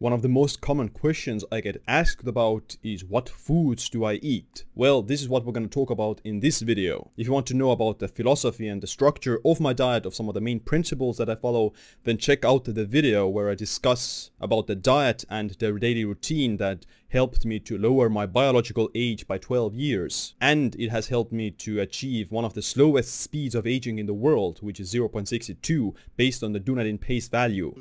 One of the most common questions I get asked about is what foods do I eat? Well, this is what we're going to talk about in this video. If you want to know about the philosophy and the structure of my diet, of some of the main principles that I follow, then check out the video where I discuss about the diet and the daily routine that helped me to lower my biological age by 12 years. And it has helped me to achieve one of the slowest speeds of aging in the world, which is 0.62, based on the Dunedin pace value.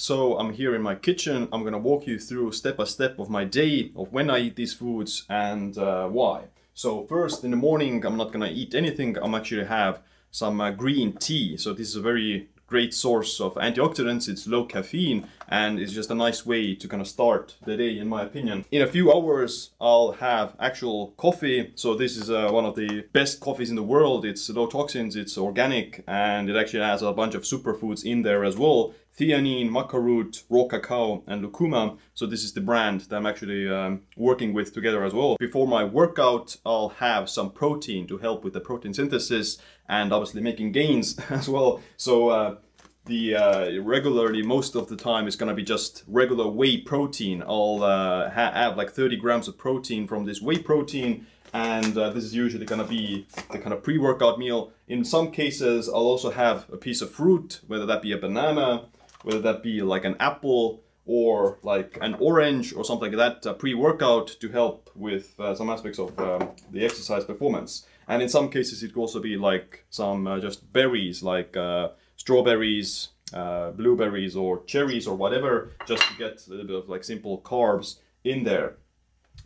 So I'm here in my kitchen. I'm gonna walk you through step by step of my day, of when I eat these foods and uh, why. So first, in the morning, I'm not gonna eat anything. I'm actually have some uh, green tea. So this is a very great source of antioxidants. It's low caffeine and it's just a nice way to kind of start the day in my opinion. In a few hours I'll have actual coffee. So this is uh, one of the best coffees in the world. It's low toxins, it's organic and it actually has a bunch of superfoods in there as well theanine, maca root, raw cacao, and lucuma. So this is the brand that I'm actually um, working with together as well. Before my workout, I'll have some protein to help with the protein synthesis and obviously making gains as well. So uh, the uh, regularly most of the time is gonna be just regular whey protein. I'll uh, ha have like 30 grams of protein from this whey protein and uh, this is usually gonna be the kind of pre-workout meal. In some cases, I'll also have a piece of fruit, whether that be a banana, whether that be like an apple or like an orange or something like that uh, pre-workout to help with uh, some aspects of um, the exercise performance. And in some cases it could also be like some uh, just berries like uh, strawberries, uh, blueberries or cherries or whatever just to get a little bit of like simple carbs in there.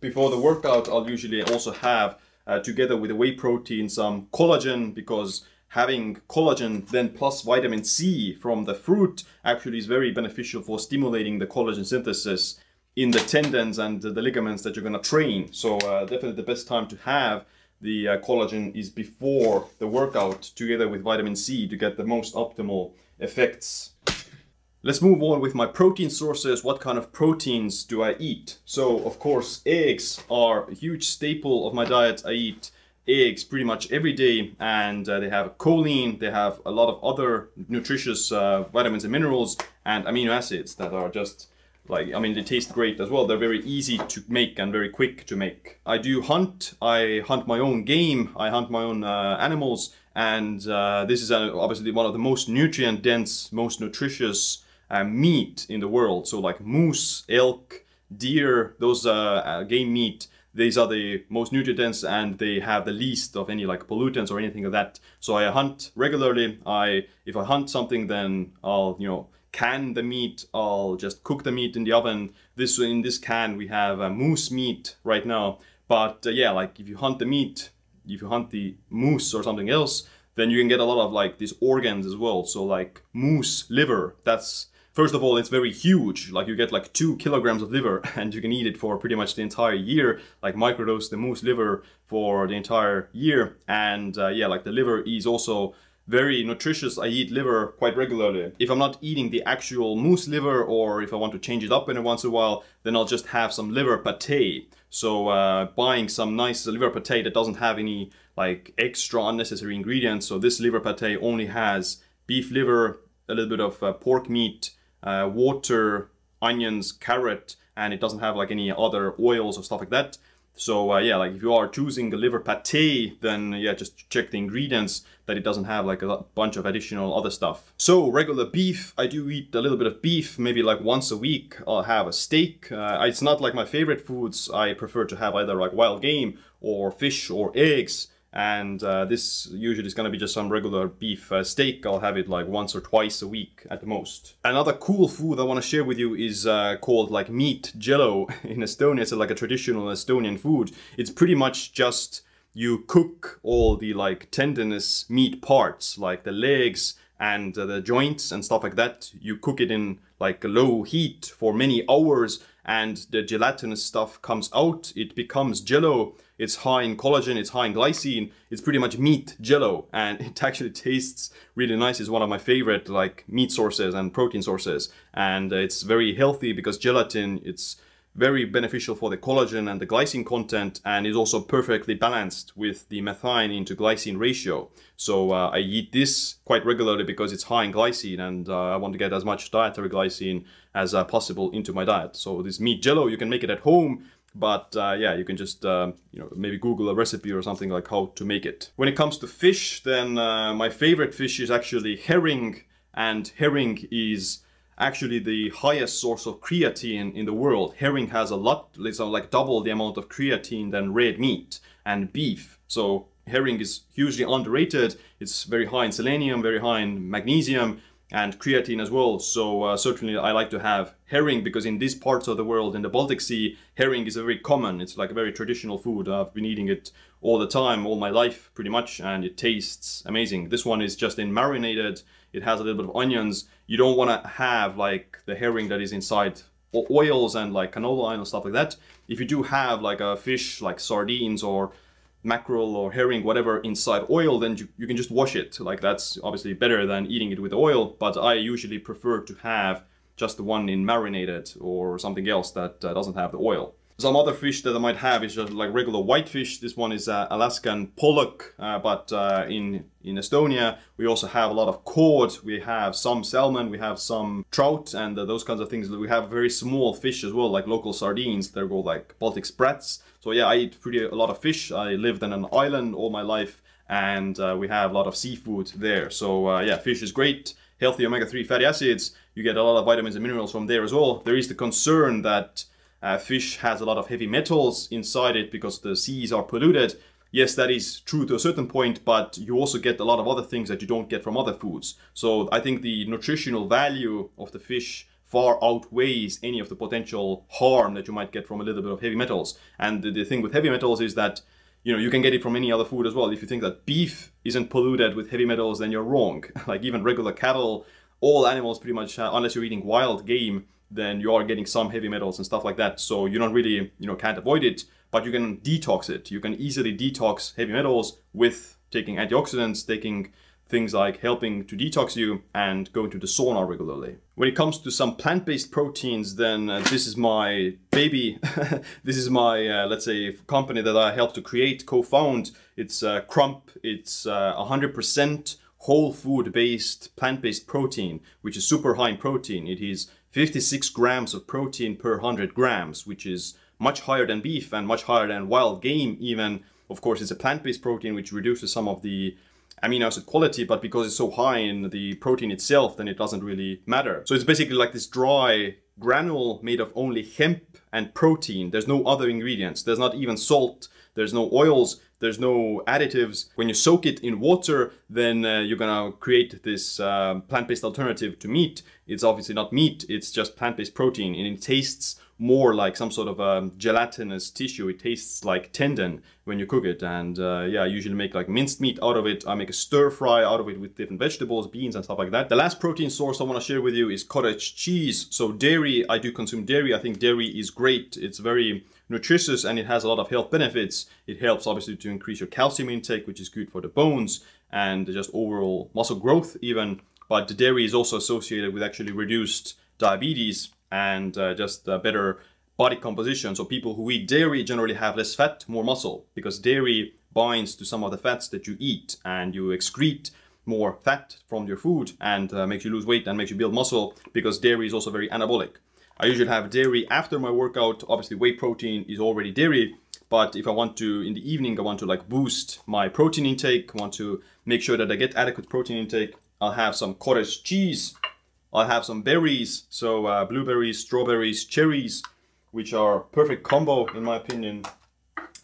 Before the workout I'll usually also have uh, together with the whey protein some collagen because having collagen then plus vitamin C from the fruit actually is very beneficial for stimulating the collagen synthesis in the tendons and the ligaments that you're going to train. So uh, definitely the best time to have the uh, collagen is before the workout together with vitamin C to get the most optimal effects. Let's move on with my protein sources. What kind of proteins do I eat? So of course eggs are a huge staple of my diet. I eat eggs pretty much every day and uh, they have choline, they have a lot of other nutritious uh, vitamins and minerals and amino acids that are just like, I mean, they taste great as well. They're very easy to make and very quick to make. I do hunt. I hunt my own game. I hunt my own uh, animals. And uh, this is uh, obviously one of the most nutrient dense, most nutritious uh, meat in the world. So like moose, elk, deer, those game meat these are the most nutrient dense and they have the least of any like pollutants or anything like that. So I hunt regularly. I if I hunt something, then I'll you know can the meat. I'll just cook the meat in the oven. This in this can we have a moose meat right now. But uh, yeah, like if you hunt the meat, if you hunt the moose or something else, then you can get a lot of like these organs as well. So like moose liver, that's First of all, it's very huge. Like you get like two kilograms of liver and you can eat it for pretty much the entire year. Like microdose the moose liver for the entire year. And uh, yeah, like the liver is also very nutritious. I eat liver quite regularly. If I'm not eating the actual moose liver or if I want to change it up in a once in a while, then I'll just have some liver pate. So uh, buying some nice liver pate that doesn't have any like extra unnecessary ingredients. So this liver pate only has beef liver, a little bit of uh, pork meat, uh, water, onions, carrot, and it doesn't have like any other oils or stuff like that. So uh, yeah, like if you are choosing a liver pate, then yeah, just check the ingredients that it doesn't have like a bunch of additional other stuff. So regular beef, I do eat a little bit of beef, maybe like once a week I'll have a steak. Uh, it's not like my favorite foods. I prefer to have either like wild game or fish or eggs and uh, this usually is going to be just some regular beef uh, steak. I'll have it like once or twice a week at the most. Another cool food I want to share with you is uh, called like meat jello in Estonia. It's like a traditional Estonian food. It's pretty much just you cook all the like tendinous meat parts like the legs and uh, the joints and stuff like that. You cook it in like low heat for many hours and the gelatinous stuff comes out. It becomes jello it's high in collagen, it's high in glycine. It's pretty much meat jello and it actually tastes really nice. It's one of my favorite like meat sources and protein sources. And it's very healthy because gelatin, it's very beneficial for the collagen and the glycine content and is also perfectly balanced with the methionine into glycine ratio. So uh, I eat this quite regularly because it's high in glycine and uh, I want to get as much dietary glycine as uh, possible into my diet. So this meat jello, you can make it at home but uh, yeah, you can just uh, you know maybe Google a recipe or something like how to make it. When it comes to fish, then uh, my favorite fish is actually herring, and herring is actually the highest source of creatine in the world. Herring has a lot, it's like double the amount of creatine than red meat and beef. So herring is hugely underrated. It's very high in selenium, very high in magnesium, and creatine as well. So uh, certainly I like to have herring because in these parts of the world, in the Baltic Sea, herring is a very common. It's like a very traditional food. I've been eating it all the time, all my life pretty much, and it tastes amazing. This one is just in marinated. It has a little bit of onions. You don't want to have like the herring that is inside oils and like canola oil and stuff like that. If you do have like a fish like sardines or mackerel or herring, whatever, inside oil, then you, you can just wash it. Like that's obviously better than eating it with oil, but I usually prefer to have just the one in marinated or something else that uh, doesn't have the oil. Some other fish that I might have is just like regular whitefish. This one is uh, Alaskan pollock, uh, but uh, in, in Estonia we also have a lot of cod, we have some salmon, we have some trout and uh, those kinds of things. We have very small fish as well, like local sardines. They're called like Baltic sprats. So yeah, I eat pretty a lot of fish. I lived in an island all my life and uh, we have a lot of seafood there. So uh, yeah, fish is great. Healthy omega-3 fatty acids. You get a lot of vitamins and minerals from there as well. There is the concern that uh, fish has a lot of heavy metals inside it because the seas are polluted. Yes, that is true to a certain point, but you also get a lot of other things that you don't get from other foods. So I think the nutritional value of the fish far outweighs any of the potential harm that you might get from a little bit of heavy metals. And the, thing with heavy metals is that you know you can get it from any other food as well. If you think that beef isn't polluted with heavy metals, then you're wrong. like even regular cattle, all animals pretty much, uh, unless you're eating wild game, then you are getting some heavy metals and stuff like that. So you don't really, you know, can't avoid it, but you can detox it. You can easily detox heavy metals with taking antioxidants, taking things like helping to detox you and going to the sauna regularly. When it comes to some plant-based proteins, then uh, this is my baby. this is my, uh, let's say, company that I helped to create, co-found. It's uh, Crump. It's 100% uh, whole food-based plant-based protein, which is super high in protein. It is 56 grams of protein per 100 grams, which is much higher than beef and much higher than wild game even. Of course, it's a plant-based protein which reduces some of the amino acid quality, but because it's so high in the protein itself, then it doesn't really matter. So it's basically like this dry granule made of only hemp and protein. There's no other ingredients. There's not even salt. There's no oils there's no additives. When you soak it in water, then uh, you're gonna create this uh, plant-based alternative to meat. It's obviously not meat, it's just plant-based protein and it tastes more like some sort of a um, gelatinous tissue. It tastes like tendon when you cook it. And uh, yeah, I usually make like minced meat out of it. I make a stir fry out of it with different vegetables, beans and stuff like that. The last protein source I want to share with you is cottage cheese. So dairy, I do consume dairy. I think dairy is great. It's very nutritious and it has a lot of health benefits. It helps obviously to increase your calcium intake, which is good for the bones and just overall muscle growth even. But the dairy is also associated with actually reduced diabetes and uh, just better body composition. So people who eat dairy generally have less fat, more muscle, because dairy binds to some of the fats that you eat and you excrete more fat from your food and uh, makes you lose weight and makes you build muscle because dairy is also very anabolic. I usually have dairy after my workout. Obviously whey protein is already dairy, but if I want to, in the evening, I want to like boost my protein intake, I want to make sure that I get adequate protein intake, I'll have some cottage cheese I'll have some berries, so uh, blueberries, strawberries, cherries, which are perfect combo in my opinion.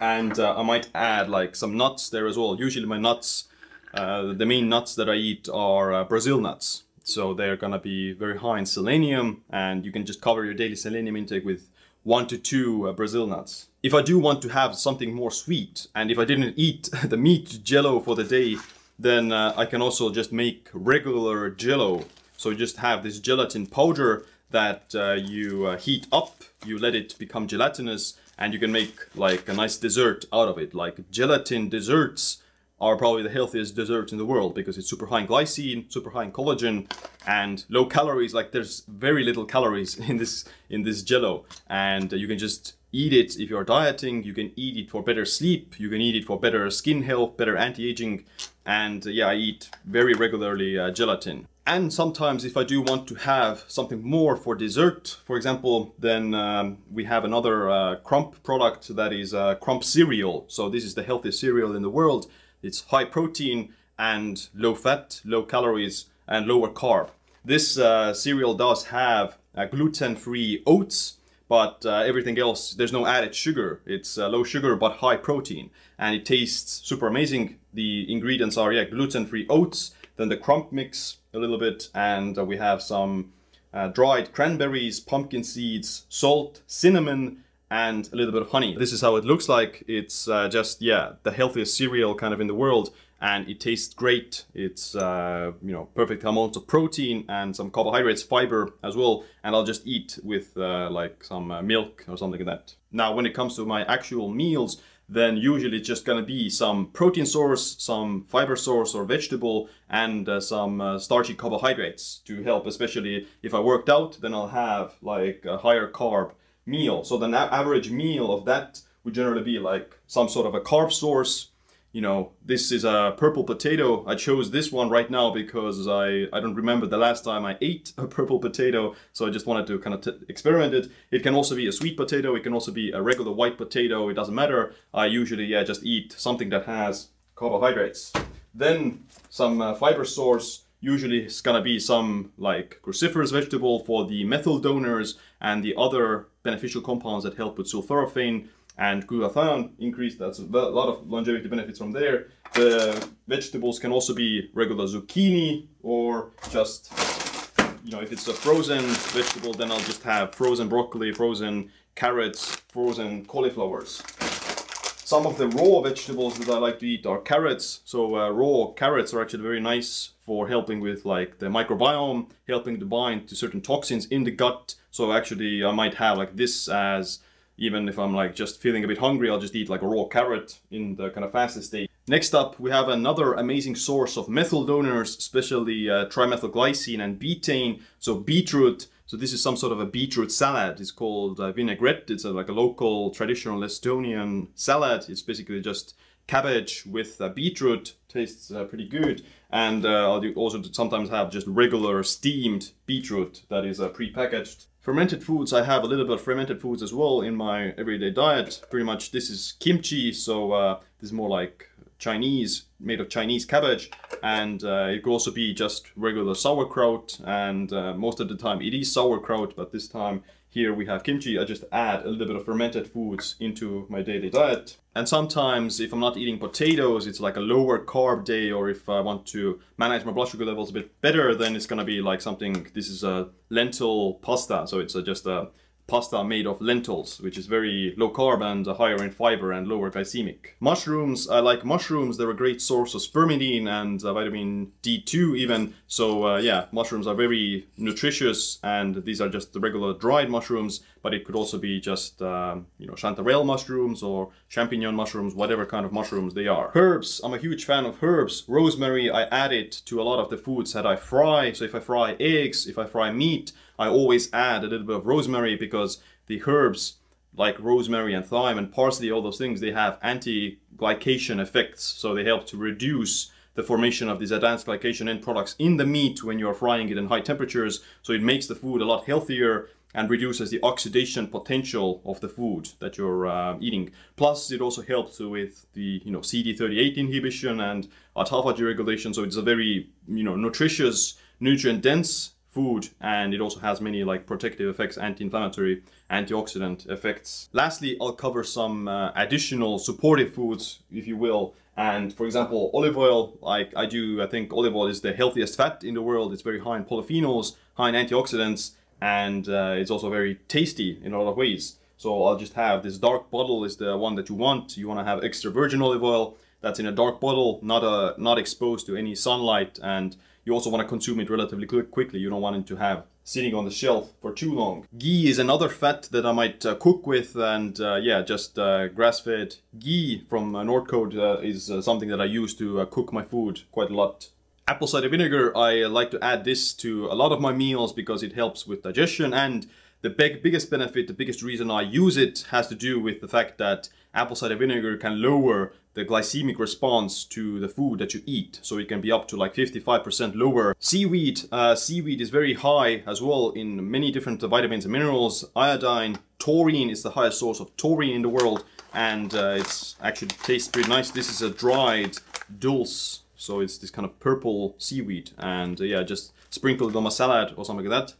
And uh, I might add like some nuts there as well. Usually my nuts, uh, the main nuts that I eat are uh, Brazil nuts. So they're gonna be very high in selenium and you can just cover your daily selenium intake with one to two uh, Brazil nuts. If I do want to have something more sweet and if I didn't eat the meat jello for the day, then uh, I can also just make regular jello so you just have this gelatin powder that uh, you uh, heat up, you let it become gelatinous, and you can make like a nice dessert out of it. Like gelatin desserts are probably the healthiest desserts in the world because it's super high in glycine, super high in collagen, and low calories. Like there's very little calories in this in this Jello, and you can just eat it if you're dieting. You can eat it for better sleep. You can eat it for better skin health, better anti-aging, and yeah, I eat very regularly uh, gelatin. And sometimes if I do want to have something more for dessert, for example, then um, we have another uh, Crump product that is uh, Crump cereal. So this is the healthiest cereal in the world. It's high protein and low fat, low calories, and lower carb. This uh, cereal does have uh, gluten-free oats, but uh, everything else, there's no added sugar. It's uh, low sugar but high protein, and it tastes super amazing. The ingredients are yeah, gluten-free oats, then the crump mix a little bit, and uh, we have some uh, dried cranberries, pumpkin seeds, salt, cinnamon, and a little bit of honey. This is how it looks like. It's uh, just, yeah, the healthiest cereal kind of in the world and it tastes great. It's, uh, you know, perfect amounts of protein and some carbohydrates, fiber as well. And I'll just eat with uh, like some uh, milk or something like that. Now, when it comes to my actual meals, then usually it's just gonna be some protein source, some fiber source or vegetable, and uh, some uh, starchy carbohydrates to help, especially if I worked out, then I'll have like a higher carb meal. So the average meal of that would generally be like some sort of a carb source. You know, this is a purple potato. I chose this one right now because I, I don't remember the last time I ate a purple potato. So I just wanted to kind of experiment it. It can also be a sweet potato. It can also be a regular white potato. It doesn't matter. I usually, yeah, just eat something that has carbohydrates. Then some uh, fiber source usually it's gonna be some like cruciferous vegetable for the methyl donors and the other beneficial compounds that help with sulforaphane and glutathione increase. That's a lot of longevity benefits from there. The vegetables can also be regular zucchini or just, you know, if it's a frozen vegetable, then I'll just have frozen broccoli, frozen carrots, frozen cauliflowers. Some of the raw vegetables that I like to eat are carrots. So uh, raw carrots are actually very nice for helping with like the microbiome, helping to bind to certain toxins in the gut. So actually I might have like this as even if I'm like just feeling a bit hungry, I'll just eat like a raw carrot in the kind of fastest state. Next up, we have another amazing source of methyl donors, especially uh, trimethylglycine and betaine. So beetroot, so this is some sort of a beetroot salad. It's called uh, vinaigrette. It's a, like a local traditional Estonian salad. It's basically just cabbage with uh, beetroot. Tastes uh, pretty good. And uh, I'll also sometimes have just regular steamed beetroot that is uh, pre-packaged. Fermented foods, I have a little bit of fermented foods as well in my everyday diet. Pretty much this is kimchi, so uh, this is more like Chinese, made of Chinese cabbage. And uh, it could also be just regular sauerkraut. And uh, most of the time it is sauerkraut, but this time here we have kimchi. I just add a little bit of fermented foods into my daily diet. And sometimes if I'm not eating potatoes, it's like a lower carb day, or if I want to manage my blood sugar levels a bit better, then it's gonna be like something, this is a lentil pasta. So it's a, just a pasta made of lentils, which is very low carb and higher in fiber and lower glycemic. Mushrooms, I like mushrooms. They're a great source of spermidine and uh, vitamin D2 even. So uh, yeah, mushrooms are very nutritious and these are just the regular dried mushrooms, but it could also be just, um, you know, chanterelle mushrooms or champignon mushrooms, whatever kind of mushrooms they are. Herbs, I'm a huge fan of herbs. Rosemary, I add it to a lot of the foods that I fry. So if I fry eggs, if I fry meat, I always add a little bit of rosemary because the herbs like rosemary and thyme and parsley, all those things, they have anti-glycation effects. So they help to reduce the formation of these advanced glycation end products in the meat when you're frying it in high temperatures. So it makes the food a lot healthier and reduces the oxidation potential of the food that you're uh, eating. Plus, it also helps with the you know CD38 inhibition and autophagy regulation. So it's a very you know nutritious, nutrient dense food and it also has many like protective effects anti-inflammatory antioxidant effects. Lastly i'll cover some uh, additional supportive foods if you will. And for example olive oil. Like i do i think olive oil is the healthiest fat in the world. It's very high in polyphenols high in antioxidants and uh, it's also very tasty in a lot of ways. So i'll just have this dark bottle is the one that you want. You want to have extra virgin olive oil. That's in a dark bottle not a not exposed to any sunlight and you also want to consume it relatively quickly. You don't want it to have sitting on the shelf for too long. Ghee is another fat that I might uh, cook with and uh, yeah, just uh, grass-fed ghee from uh, Nordcode uh, is uh, something that I use to cook my food quite a lot. Apple cider vinegar, I like to add this to a lot of my meals because it helps with digestion and the big, biggest benefit, the biggest reason I use it has to do with the fact that apple cider vinegar can lower the glycemic response to the food that you eat. So it can be up to like 55% lower. Seaweed, uh, seaweed is very high as well in many different vitamins and minerals. Iodine, taurine is the highest source of taurine in the world. And uh, it's actually tastes pretty nice. This is a dried dulse. So it's this kind of purple seaweed. And uh, yeah, just sprinkle it on my salad or something like that.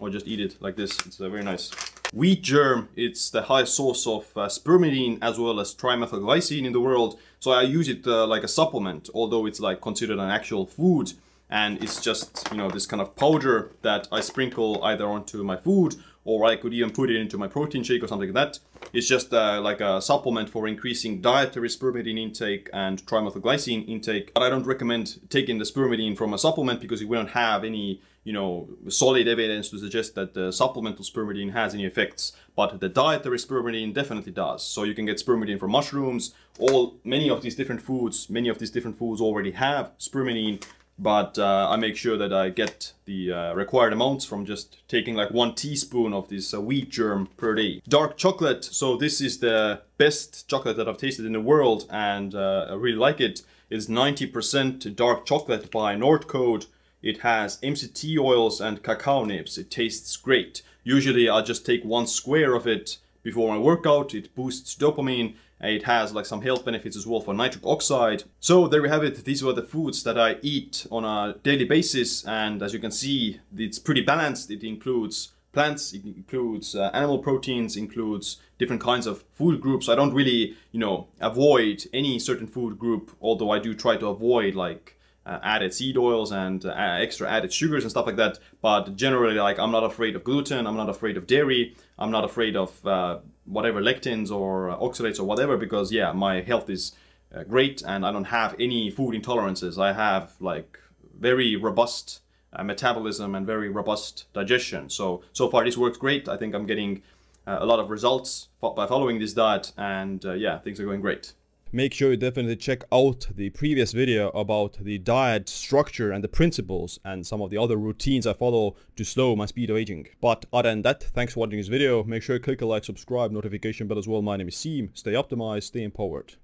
Or just eat it like this. It's uh, very nice. Wheat germ, it's the highest source of uh, spermidine as well as trimethylglycine in the world. So I use it uh, like a supplement, although it's like considered an actual food. And it's just, you know, this kind of powder that I sprinkle either onto my food or I could even put it into my protein shake or something like that. It's just uh, like a supplement for increasing dietary spermidine intake and trimethylglycine intake. But I don't recommend taking the spermidine from a supplement because we don't have any, you know, solid evidence to suggest that the supplemental spermidine has any effects. But the dietary spermidine definitely does. So you can get spermidine from mushrooms. All many of these different foods, many of these different foods already have spermidine but uh, I make sure that I get the uh, required amounts from just taking like one teaspoon of this uh, wheat germ per day. Dark chocolate, so this is the best chocolate that I've tasted in the world and uh, I really like it. It's 90% dark chocolate by Nordcode. It has MCT oils and cacao nibs. It tastes great. Usually I just take one square of it before my workout. It boosts dopamine it has like some health benefits as well for nitric oxide. So there we have it. These were the foods that I eat on a daily basis. And as you can see, it's pretty balanced. It includes plants, it includes uh, animal proteins, includes different kinds of food groups. I don't really, you know, avoid any certain food group, although I do try to avoid like uh, added seed oils and uh, extra added sugars and stuff like that. But generally, like I'm not afraid of gluten. I'm not afraid of dairy. I'm not afraid of uh, whatever lectins or oxalates or whatever because yeah, my health is uh, great and I don't have any food intolerances. I have like very robust uh, metabolism and very robust digestion. So so far this works great. I think I'm getting uh, a lot of results by following this diet and yeah, things are going great make sure you definitely check out the previous video about the diet structure and the principles and some of the other routines I follow to slow my speed of aging. But other than that, thanks for watching this video. Make sure you click a like, subscribe, notification bell as well. My name is Siim. Stay optimized, stay empowered.